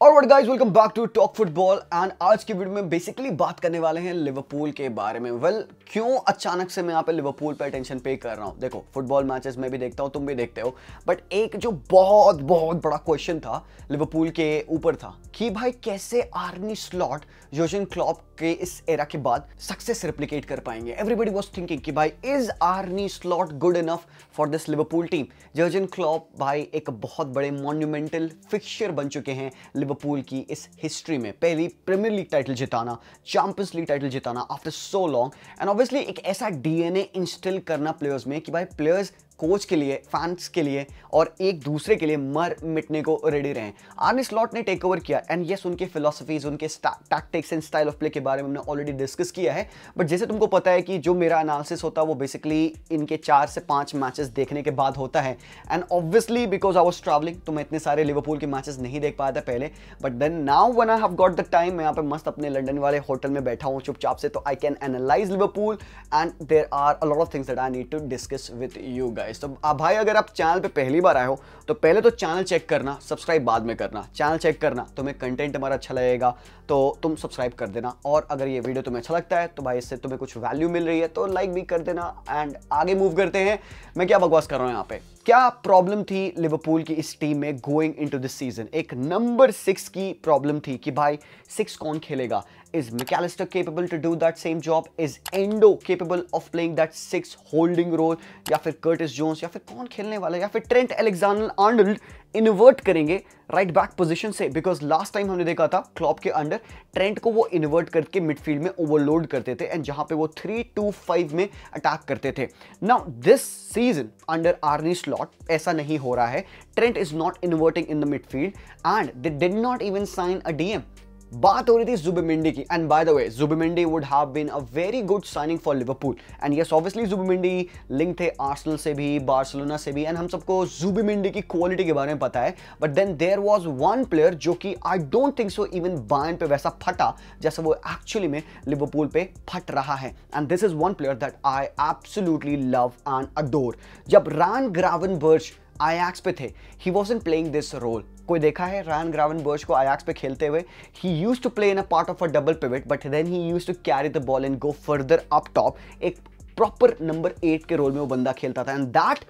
और guys welcome back to talk football and आज की वीडियो में बेसिकली बात करने वाले हैं लिवरपूल के बारे में। वेल well, क्यों अचानक से मैं यहाँ पे लिवरपूल पे अटेंशन पे कर रहा हूँ? देखो फुटबॉल मैचेस मैं भी देखता हूँ तुम भी देखते हो। बट एक जो बहुत बहुत बड़ा क्वेश्चन था लिवरपूल के ऊपर था कि भाई कैसे आर्नी स्लॉट जोशन क्लॉप के इस एरा के बाद सक्सेस रिप्लीकेट कर पाएँगे? एवरीबडी वॉज़ थिंकिंग कि भाई is Arne Slot good enough for this Liverpool team Jurgen Klopp भाई एक बहुत बड़े मॉन्यूमेंटल फिक्चर बन चुके हैं लिवरपूल की इस हिस्ट्री में पहली प्रीमियर लीग टाइटल जिताना champions league title जिताना after so long and obviously एक ऐसा डीएनए इंस्टिल करना प्लेयर्स में कि भाई प्लेयर्स कोच के लिए फैंस के लिए और एक दूसरे के लिए मर मिटने को रेडी रहे। आर्नी स्लॉट ने टेक ओवर किया एंड यस उनके फिलोसफीज उनके tactics and style of play के बारे में हमने ऑलरेडी डिस्कस किया है। बट जैसे तुमको पता है कि जो मेरा एनालिसिस होता है, वो बेसिकली इनके चार से पाँच मैचेस देखने के बाद होता है। And obviously because I was travelling तो मैं इतने सारे लिवरपूल के मैचेस नहीं देख पाया था पहले। But then now when I have got the time मैं यहाँ पे मस्त अपने लंडन वाले होटल में बैठा हूँ चुपचाप से तो I can analyse Liverpool and there are a lot of things that I need to discuss with you guys तो भाई, अगर आप चैनल पे पहली बार आए हो तो पहले तो चैनल चेक करना सब्सक्राइब बाद में करना। चैनल चेक करना तुम्हें कंटेंट हमारा अच्छा लगेगा तो तुम सब्सक्राइब कर देना। और अगर ये वीडियो तुम्हें अच्छा लगता है तो भाई, इससे तुम्हें कुछ वैल्यू मिल रही है तो लाइक भी कर देना एंड आगे मूव करते हैं। मैं क्या बकवास कर रहा हूँ यहाँ पे? क्या प्रॉब्लम थी लिवरपूल की इस टीम में गोइंग इनटू दिस सीज़न एक नंबर सिक्स की प्रॉब्लम थी कि भाई सिक्स कौन खेलेगा? Is McAllister capable to do that same job? Is Endo capable of playing that six holding role? या फिर कर्टिस जोन्स या फिर कौन खेलने वाला या फिर एलेक्जेंडर आर्नल्ड इन्वर्ट करेंगे राइट बैक पोजीशन से? बिकॉज़ लास्ट टाइम हमने देखा था क्लॉप के अंडर ट्रेंट को वो इन्वर्ट करके मिडफील्ड में ओवरलोड करते थे एंड जहाँ पे वो थ्री टू फाइव में अटैक करते थे। Now this season under Arne Slot ऐसा नहीं हो रहा है। Trent is not inverting in the midfield and they did not even sign a DM बात हो रही थी जुबिमिंडी की। And by the way Zubimendi would have been a very good signing for Liverpool and yes obviously Zubimendi link थे Arsenal से भी Barcelona से भी। एंड हम सबको जुबिमिंडी की क्वालिटी के बारे में पता है। But then there was one player जो कि I don't think so even Bayern पे वैसा फटा, जैसा वो एक्चुअली में लिवरपूल पे फट रहा है। And this is one player that I absolutely love and adore जब रैन ग्रावन बर्च आयाक्स पे थे। He was in playing this role कोई देखा है रैन ग्रावन बर्च को आयाक्स पे खेलते हुए? He use to play in a part of a double pivot but then he use to carry the ball and go further up top एक proper number eight के role में वो बंदा खेलता था। And that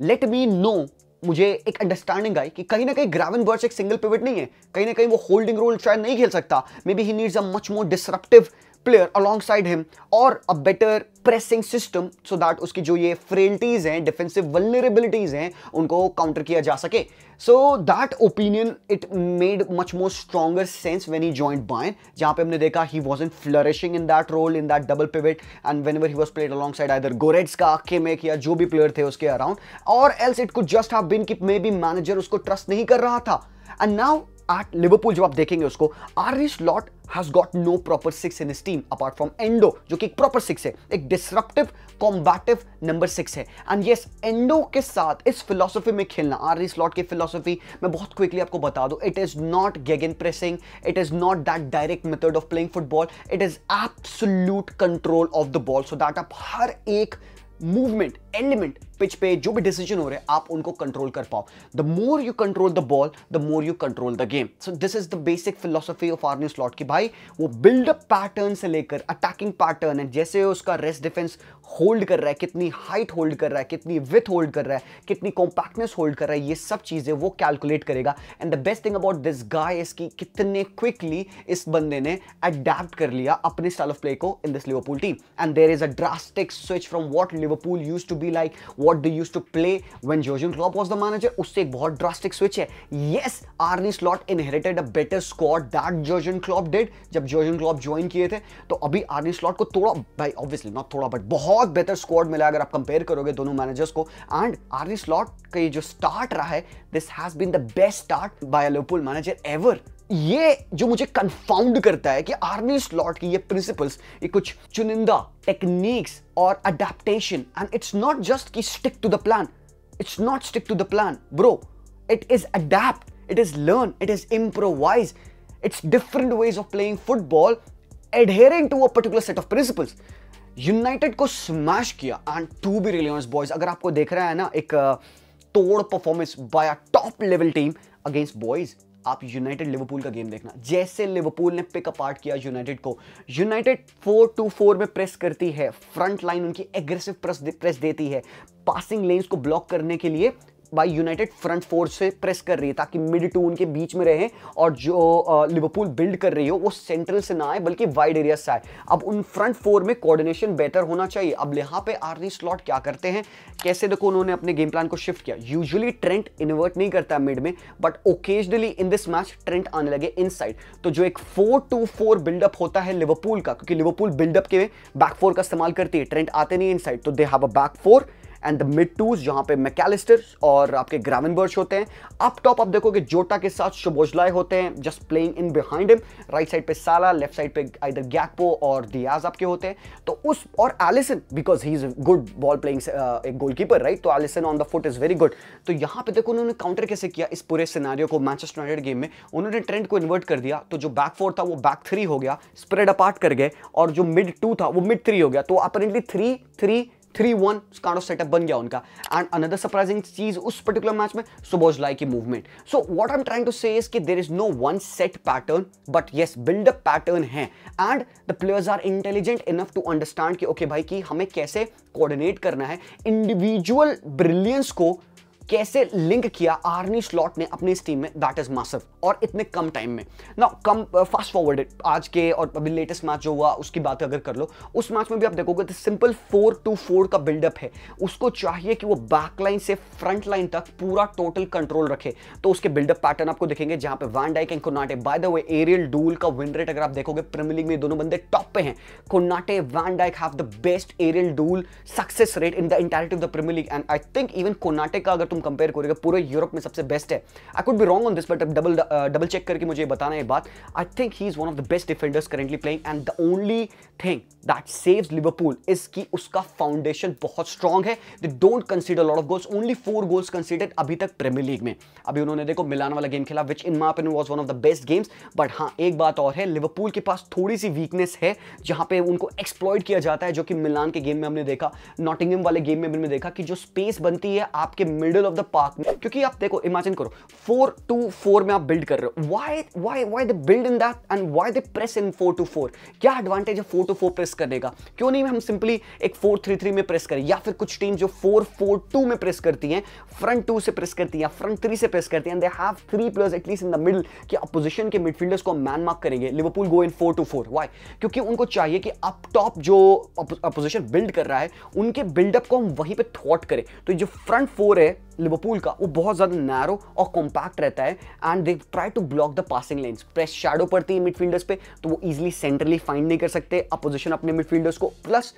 let me know मुझे एक understanding आई कि कहीं ना कहीं ग्रावन बर्च एक सिंगल पिवट नहीं है। कहीं ना कहीं वो होल्डिंग रोल शायद नहीं खेल सकता। Maybe he needs a much more disruptive player alongside him और a better pressing system so that उसकी जो ये फ्रेल्टीज हैं डिफेंसिव वल्नरेबिलिटीज हैं, उनको काउंटर किया जा सके। So that opinion it made much more stronger sense when he joined Bayern जहाँ पे हमने देखा he was in flourishing in that role in that double pivot and whenever he was played alongside either Goretzka का Kimmich या जो भी player थे उसके अराउंड और else it could just have been कि मे बी मैनेजर उसको trust नहीं कर रहा था। एंड नाउ एट लिवरपूल जब आप देखेंगे उसको Arne Slot has got no proper six in team apart from Endo जो कि एक प्रॉपर सिक्स है, एक डिसरप्टिव कॉम्बैटिव नंबर सिक्स है. एंड यस एंडो के साथ इस फिलोसफी में खेलना आर स्लॉट की फिलोसफी मैं बहुत क्विकली आपको बता दूँ it is not gegen pressing it is not that direct method of playing football it is absolute control of the ball so that आप हर एक मूवमेंट एलिमेंट पिच पे जो भी डिसीज़न हो रहे हैं, आप उनको कंट्रोल कर पाओ। The more you control the ball the more you control the game so this is the basic philosophy of Arne Slot की भाई, वो बिल्डअप पैटर्न से लेकर अटैकिंग पैटर्न है, जैसे उसका रेस्ट डिफेंस होल्ड कर रहा है, कितनी हाइट होल्ड कर रहा है, कितनी विथ होल्ड कर रहा है, कितनी कॉम्पैक्टनेस होल्ड कर रहा है, ये सब चीज़ें वो कैलकुलेट करेगा। And the best thing about this guy इसकी कितने क्विकली इस बंदे ने अडेप्ट कर लिया अपने स्टाइल ऑफ़ प्ले को in this Liverpool team and there is a drastic switch from what Liverpool use to be like what they used to play when Jurgen Klopp was the manager उससे एक बहुत drastic switch है yes Arne Slot inherited a better squad that Jurgen Klopp did जब Jurgen Klopp join किए थे तो अभी Arne Slot को थोड़ा भाई obviously not थोड़ा but बहुत better squad मिला अगर आप कंपेयर करोगे दोनों मैनेजर्स को एंड Arne Slot का ये जो स्टार्ट रहा है this has been the best start by a Liverpool manager ever ये जो मुझे कंफाउंड करता है कि आर्नी स्लॉट की ये प्रिंसिपल्स ये कुछ चुनिंदा टेक्निक्स और adaptation and it's not just की stick to the plan it's not stick to the plan bro it is adapt it is learn it is improvise it's different ways of playing football adhering to a particular set of principles United को smash किया and to be reliance boys अगर आपको देख रहा है ना, एक तोड़ performance by a top level team against boys आप यूनाइटेड लिवरपूल का गेम देखना। जैसे लिवरपूल ने पिक अपार्ट किया यूनाइटेड को यूनाइटेड फोर टू फोर में प्रेस करती है। फ्रंट लाइन उनकी एग्रेसिव प्रेस प्रेस देती है। पासिंग लेन्स को ब्लॉक करने के लिए बाई यूनाइटेड फ्रंट फोर से प्रेस कर रही है ताकि मिड टू उनके बीच में रहे और जो लिवरपूल बिल्ड कर रही हो, वो सेंट्रल से ना आए, बल्कि वाइड एरिया से आए। अब उन फ्रंट फोर में कोऑर्डिनेशन बेटर होना चाहिए। अब यहाँ पे आर्नी स्लॉट क्या करते हैं? कैसे देखो उन्होंने अपने गेम प्लान को शिफ्ट किया? यूजुअली ट्रेंट इन्वर्ट नहीं करता मिड में but occasionally in this match Trent आने लगे इन तो जो एक फोर टू फोर बिल्डअप होता है लिवरपूल का, क्योंकि लिवरपूल बिल्डअप के बैक फोर का इस्तेमाल करती है ट्रेंट आते नहीं इन तो they have a back four and the mid twos जहाँ पे मैकेलिस्टर और आपके ग्रावनबर्च होते हैं। अप टॉप आप देखोगे जोटा के साथ शुभोजलाय होते हैं just playing in behind him right side पे साला लेफ़्ट साइड पे आइदर गैकपो और दियाज आपके होते हैं। तो उस, और Alisson because he is good ball playing एक गोलकीपर राइट तो Alisson on the foot is very good तो यहाँ पे देखो उन्होंने काउंटर कैसे किया इस पूरे सिनारियो को मैनचेस्टर यूनाइटेड गेम में। उन्होंने ट्रेंड को इन्वर्ट कर दिया। तो जो बैक फोर था, वो बैक थ्री हो गया स्प्रेड अपार्ट कर गए। और जो मिड टू था, वो मिड थ्री हो गया। तो apparently three three three one kind of setup बन गया उनका। एंड अनदर सरप्राइजिंग चीज़ उस पर्टिकुलर मैच में सुबोज लाई की movement so what I am trying to say is कि there is no one set pattern but yes buildup pattern है। And the players are intelligent enough to understand कि okay okay, भाई, कि हमें कैसे coordinate करना है। इंडिविजुअल ब्रिलियंस को कैसे लिंक किया आर्नी स्लॉट ने अपनी इस टीम में? दैट इज़ मासिव और इतने कम टाइम में. ना कम फास्ट फॉरवर्ड आज के और अभी लेटेस्ट मैच जो हुआ, उसकी बात अगर कर लो, उस मैच में भी आप देखोगे तो सिंपल फोर टू फोर का बिल्डअप है. उसको चाहिए कि वो बैक लाइन से फ्रंट लाइन तक पूरा टोटल कंट्रोल रखे. तो उसके बिल्डअप पैटर्न आपको दिखेंगे, जहाँ पे Van Dijk and Konate by the way aerial duel का विन रेट अगर आप देखोगे प्रीमियर लीग में दोनों बंदे टॉप पे हैं. Konate Van Dijk have the best aerial duel success rate in the entirety of the Premier League and I think even Konate का अगर तुम कंपेयर करोगे, पूरे यूरोप में सबसे बेस्ट है। I could be wrong on this but double double check करके मुझे बताना है बात। I think he is one of the best defenders currently playing and the only thing that saves Liverpool is कि उसका फाउंडेशन बहुत strong है। They don't concede lot of goals only four goals conceded अभी तक premiere league में। अभी उन्होंने देखो मिलान वाला गेम खेला which in opinion was one of the best games but हाँ एक बात और है लिवरपूल के पास थोड़ी सी वीकनेस है, जहाँ पे उनको एक्सप्लॉइट किया जाता है, जो कि मिलान के गेम में हमने देखा नॉटिंगम वाले गेम में हमने देखा कि जो स्पेस बनती है आपके मिडल ऑफ़ द पार्क में, क्योंकि आप देखो इमेजिन करो फोर टू फोर में आप बिल्ड कर रहे हो। Why why why the build in that and why the press in four two four क्या एडवांटेज है फोर टू फोर प्रेस करने का? क्यों नहीं हम सिंपली एक फोर थ्री थ्री में प्रेस करें? या फिर कुछ टीम जो फोर फोर टू में प्रेस करती हैं फ्रंट टू से प्रेस करती हैं फ्रंट थ्री से प्रेस करती हैं they have three players at least in the middle कि अपोजिशन के मिडफील्डर्स को मैन मार्क करेंगे। Liverpool go in four two four why क्योंकि उनको चाहिए कि अप टॉप जो अपोजिशन बिल्ड कर रहा है, उनके बिल्डअप को हम वहीं पे थॉट करें। तो जो फ्रंट फोर है लिवरपूल का, वो बहुत ज़्यादा नैरो और कॉम्पैक्ट रहता है and they try to block the passing lanes press shadow पड़ती है मिडफील्डर्स पे तो वो इजीली सेंट्रली फाइंड नहीं कर सकते अपोजिशन अपने मिडफील्डर्स को प्लस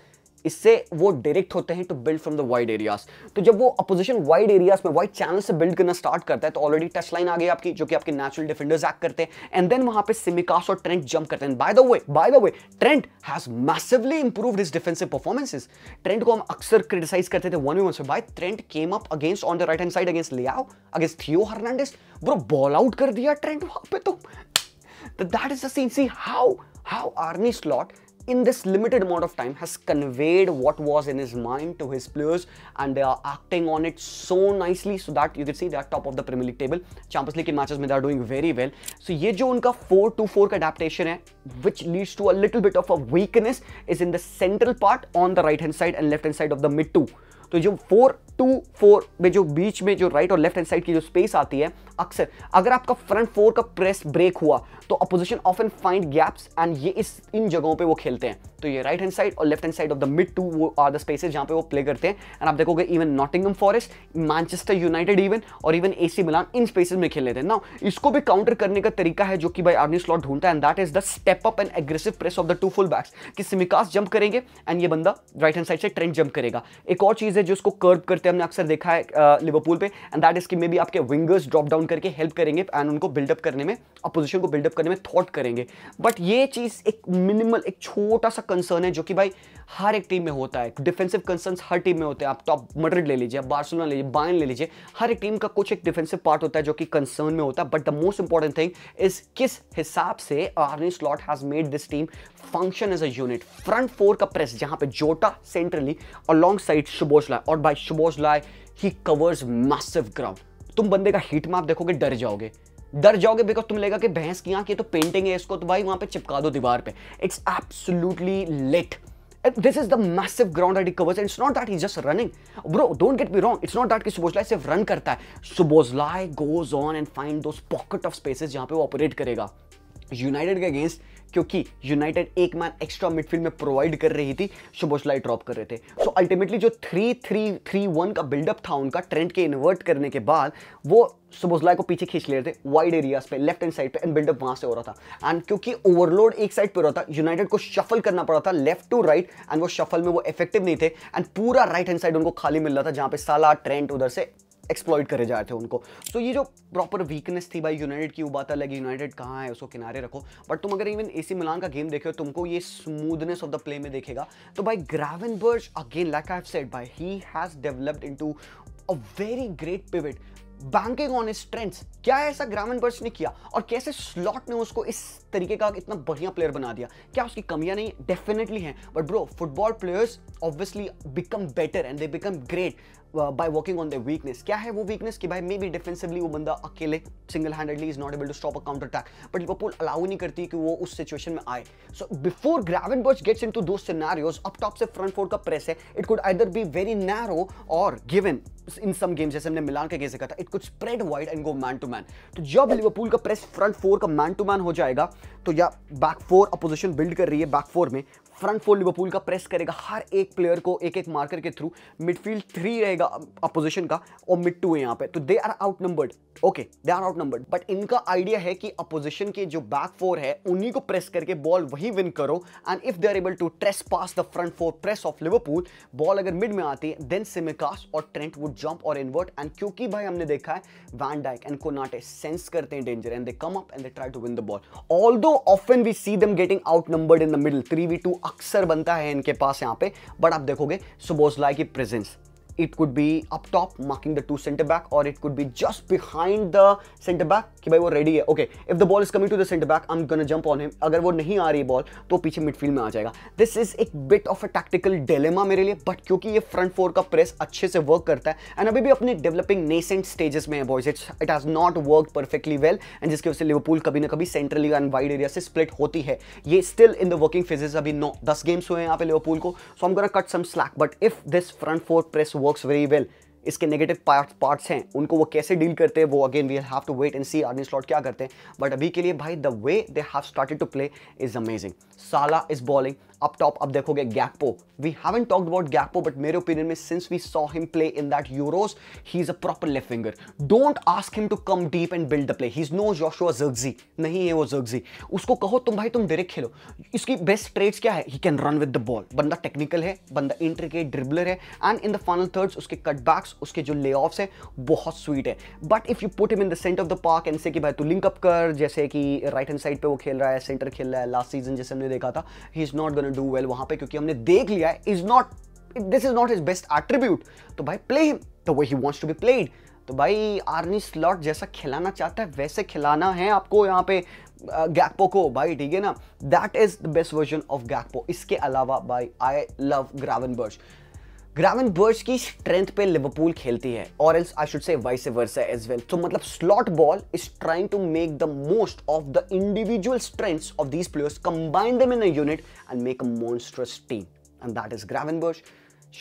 इससे वो डायरेक्ट होते हैं to build from the wide areas तो जब वो अपोजिशन वाइड एरियाज़ में वाइड चैनल से बिल्ड करना स्टार्ट करता है तो ऑलरेडी टच लाइन आ गई आपकी, जो कि आपके नेचुरल डिफेंडर्स एक्ट करते हैं. एंड देन वहाँ पे सिमिकास और ट्रेंट जंप करते हैं. By the way by the way Trent has massively improved his defensive performances Trent को हम अक्सर क्रिटिसाइज करते थे वन वन से by Trent came up against on the right hand side against Leao against Theo Hernandez bro ball out कर दिया Trent वहाँ पे तो. That is the scene see how how Arne Slot in this limited amount of time has conveyed what was in his mind to his players and they are acting on it so nicely so that you can see they are top of the Premier League table. Champions League matches they are doing very well. So ये जो उनका 4-2-4 का adaptation है which leads to a little bit of a weakness is in the central part on the right hand side and left hand side of the mid two. तो जो four two four में जो बीच में जो right और left hand side की जो space आती है अक्सर, अगर आपका फ्रंट फोर का प्रेस ब्रेक हुआ तो opposition often find gaps and ये इस, इन जगहों पे वो खेलते हैं। तो ये राइट हैंड साइड और left hand side of the mid two वो आर द स्पेसेस जहाँ पे वो प्ले करते हैं। एंड आप देखोगे even Nottingham Forest Manchester United even और even AC Milan in spaces में खेल लेते हैं। ना इसको भी काउंटर करने का तरीका है जो कि भाई आर्नी स्लॉट ढूंढता है and that is the step up and aggressive press of the two full backs कि सिमिकास जंप करेंगे एंड ये बंदा राइट हैंड साइड से ट्रेंड जंप करेगा। एक और चीज़ है जो उसको कर्व करते हमने अक्सर देखा है लिवरपूल पे एंड दैट इज़ कि मे बी आपके विंगर्स ड्रॉप डाउन करके हेल्प करेंगे एंड उनको बिल्डअप करने में अपोजिशन को बिल्डअप करने में थॉट करेंगे। बट ये चीज़ एक मिनिमल एक छोटा सा कंसर्न है जो कि भाई हर एक टीम में होता है। डिफेंसिव कंसर्न हर टीम में होते हैं। आप टॉप मड्रिड ले लीजिए बार्सिलोना ले लीजिए बायन ले लीजिए, हर एक टीम का कुछ एक डिफेंसिव पार्ट होता है जो कि कंसर्न में होता है। But the most important thing is किस हिसाब से Arne Slot has made this team function as a unit front four का प्रेस जहाँ पे जोटा सेंट्रली और लॉन्ग साइड शुबोजलाय और बाय शुबोजलाय ही कवर्स मैसिव ग्राउंड तुम बंदे का हीट मैप देखोगे, डर जाओगे। डर जाओगे बिकॉज़ तुम लेगा कि भैंस की यहाँ की तो पेंटिंग है इसको तो भाई वहाँ पे चिपका दो दीवार पे। It's absolutely let this is the massive ground at covers it's not that is just running bro don't get be wrong it's not that कि सुबोजलाई सिर्फ़ रन करता है। Szoboszlai goes on and find those pocket of spaces जहाँ पे वो operate करेगा। United के against क्योंकि यूनाइटेड एक मैन एक्स्ट्रा मिडफील्ड में प्रोवाइड कर रही थी शुभोशलाई ड्रॉप कर रहे थे। सो अल्टीमेटली जो थ्री थ्री थ्री वन का बिल्डअप था उनका ट्रेंड के इन्वर्ट करने के बाद, वो सुबोजलाई को पीछे खींच ले रहे थे वाइड एरियाज़ पे लेफ़्ट हैंड साइड पे एंड बिल्डअप वहाँ से हो रहा था। एंड क्योंकि ओवरलोड एक साइड पे हो रहा था यूनाइटेड को शफल करना पड़ा था लेफ़्ट टू राइट एंड वो शफल में वो इफ़ेक्टिव नहीं थे एंड पूरा राइट हैंड साइड उनको खाली मिल रहा था, जहाँ पे साला ट्रेंट उधर से एक्सप्लॉइट करे जा रहे थे उनको। तो ये जो प्रॉपर वीकनेस थी भाई यूनाइटेड की वो बात अलग यूनाइटेड कहाँ है, उसको किनारे रखो। बट तुम अगर इवन एसी मिलान का गेम देखे हो, तुमको ये स्मूदनेस ऑफ़ द प्ले में देखेगा। तो भाई Gravenberch again like I have said भाई he has developed into a very great pivot banking on strengths क्या ऐसा ग्रामीण बर्स ने किया? और कैसे स्लॉट ने उसको इस तरीके का इतना बढ़िया प्लेयर बना दिया? क्या उसकी कमियाँ नहीं? डेफिनेटली हैं. But bro football players obviously become better and they become great by working on the weakness क्या है वो वीकनेस कि भाई मे बी डिफेंसिवली वो बंदा अकेले single handedly is not able to stop a counter attack but Liverpool allow नहीं करती कि वो उस सिचुएशन में आए. So before Graven Gravenberch gets into दो सिनेरियोस अप टॉप से फ्रंट फोर का प्रेस है. It could either be very narrow और गिवन इन सम गेम्स जैसे हमने मिलान के केस देखा था it could spread wide and go man to man तो जब लिवरपूल का प्रेस फ्रंट फोर का मैन टू मैन हो जाएगा तो या बैक फोर अपोजिशन बिल्ड कर रही है बैक फोर में फ्रंट फोर लिवरपूल का प्रेस करेगा हर एक प्लेयर को एक एक मार्कर के थ्रू मिडफील्ड थ्री रहेगा अपोजिशन का, और मिड टू है यहाँ पे। तो they are outnumbered okay they are outnumbered but इनका आइडिया है कि अपोजिशन के जो बैक फोर है, उन्हीं को प्रेस करके बॉल वही विन करो। And if they are able to trace pass the front four press of Liverpool ball अगर मिड में आती है देन सिमिकास और ट्रेंट वुड जंप और इन्वर्ट एंड क्योंकि भाई हमने देखा है van Dijk and Konate sense करते हैं danger and they come up and they try to win the ball although often we see them getting outnumbered in the middle three we two अक्सर बनता है इनके पास यहाँ पे बट आप देखोगे सुबोसलाई की presence it could be up top, marking the two center back, or it could be just behind the center back कि भाई वो रेडी है। If the ball is coming to the centre back I am gonna jump on him अगर वो नहीं आ रही ball तो पीछे मिडफील्ड में आ जाएगा। दिस इज़ एक bit of a tactical dilemma मेरे लिए बट क्योंकि ये फ्रंट फोर का प्रेस अच्छे से वर्क करता है एंड अभी भी अपने डेवलपिंग नेसेंट स्टेजेस में है boys it's it has not work perfectly well and जिसकी वजह से लिवरपूल कभी ना कभी सेंट्रली एंड वाइड एरिया से स्प्लिट होती है। ये still in the working phases अभी नौ, दस गेम्स हुए हैं यहाँ पे लिवरपूल को सो हम gonna cut some slack but if this front four press works very well इसके नेगेटिव पार्ट पार्ट्स हैं, उनको वो कैसे डील करते हैं, वो again we have to wait and see Arne Slot क्या करते हैं. बट अभी के लिए भाई the way they have started to play is amazing साला इज़ बॉलिंग अप टॉप अब देखोगे Gakpo we haven't talked about Gakpo but मेरे ओपिनियन में since we saw him play in that Euros he is a proper left winger don't ask him to come deep and build the play he is no Joshua Zirkzee नहीं है वो जर्गजी उसको कहो, तुम भाई, तुम डायरेक्ट खेलो. इसकी बेस्ट ट्रेड्स क्या है? He can run with the ball बंदा टेक्निकल है, बंदा इंट्रिकेट ड्रिबलर है and in the final thirds उसके कटबैक्स उसके जो ले ऑफ्स है, बहुत स्वीट है। But if you put him in the centre of the park and say कि भाई तू लिंक अप कर, जैसे कि राइट हैंड साइड पे वो खेल रहा है सेंटर खेल रहा है लास्ट सीज़न जैसे हमने देखा था he is not gonna do well वहाँ पे क्योंकि हमने देख लिया है is not this is not his best attribute तो भाई play him the way he wants to be played तो भाई आर्नी स्लॉट जैसा खिलाना चाहता है, वैसे खिलाना है आपको यहाँ पे गैकपो को। भाई ठीक है ना? That is the best version of Gakpo इसके अलावा भाई I love Gravenberch Gravenberch की स्ट्रेंथ पे लिवरपूल खेलती है और else I should say vice versa as well तो मतलब Slot ball is trying to make the most of the individual strengths of these players combine them in a unit and make a monstrous team and that is Gravenberch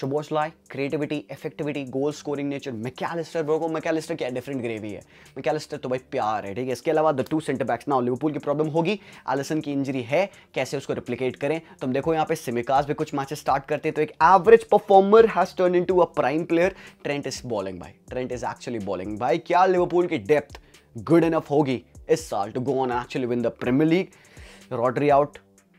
lie creativity effectivity goal scoring nature Mac Allister bro को Mac Allister क्या different gravy है? Mac Allister तो भाई प्यार है, ठीक है? इसके अलावा the two centre backs now Liverpool की प्रॉब्लम होगी। एलिसन की इंजरी है। कैसे उसको रिप्लिकेट करें? तुम देखो यहाँ पे सिमिकास भी कुछ मैचेस स्टार्ट करते तो एक average performer has turn into a prime player Trent is balling भाई. ट्रेंट इज़ एक्चुअली बॉलिंग भाई, क्या लिवरपूल की डेप्थ गुड इनफ होगी? इस साल to go on actually win the Premier League Rodri out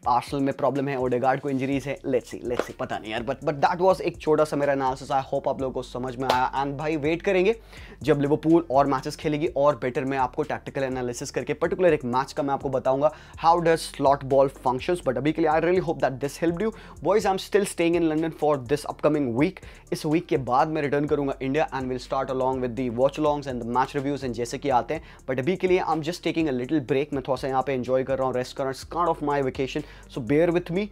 Arsenal में प्रॉब्लम है Odegaard को इंजरीज है। लेट्स सी लेट्स सी पता नहीं यार बट बट दैट वाज एक छोटा सा मेरा एनालिसिस आई होप आप लोगों को समझ में आया। एंड भाई वेट करेंगे जब लिवरपूल और मैचेस खेलेगी, और बेटर मैं आपको टैक्टिकल एनालिसिस करके पर्टिकुलर एक मैच का मैं आपको बताऊँगा how does Slot ball functions but अभी के लिए I really hope that this help you boys I am still staying in London for this upcoming week इस वीक के बाद मैं रिटर्न करूँगा India and will start along with the watchalongs and the match reviews and जैसे कि आते हैं। But अभी के लिए I am just taking a little break मैं थोड़ा सा यहाँ पे एंजॉय कर रहा हूँ रेस्ट कर रहा हूँ। Of my vacation so bear with me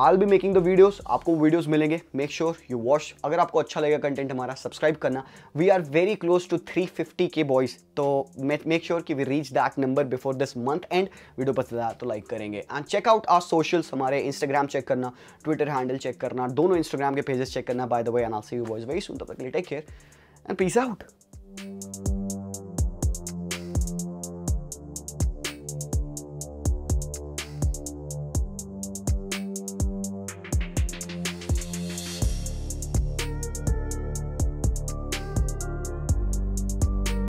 I be making the videos आपको वीडियोस मिलेंगे. मेक श्योर यू वॉच अगर आपको अच्छा लगेगा कंटेंट हमारा सब्सक्राइब करना. We are very close to 350 K boys तो मेक श्योर कि we reach that number before this month and video पसंद आया तो लाइक करेंगे. And check out our socials हमारे इंस्टाग्राम चेक करना. ट्विटर हैंडल चेक करना. दोनों इंस्टाग्राम के पेजेस चेक करना by the way and I see you boys very soon तब take care and peace out